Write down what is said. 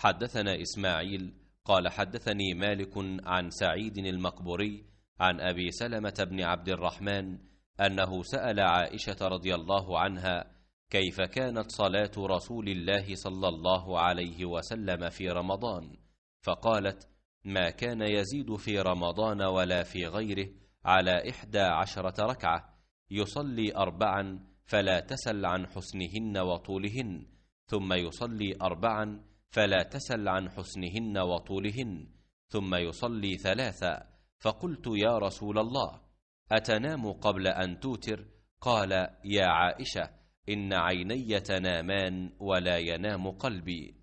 حدثنا إسماعيل قال حدثني مالك عن سعيد المقبري عن أبي سلمة بن عبد الرحمن أنه سأل عائشة رضي الله عنها كيف كانت صلاة رسول الله صلى الله عليه وسلم في رمضان فقالت ما كان يزيد في رمضان ولا في غيره على إحدى عشرة ركعة يصلي أربعا فلا تسل عن حسنهن وطولهن ثم يصلي أربعا فلا تسل عن حسنهن وطولهن ثم يصلي ثلاثا. فقلت يا رسول الله أتنام قبل أن توتر؟ قال يا عائشة إن عيني تنامان ولا ينام قلبي.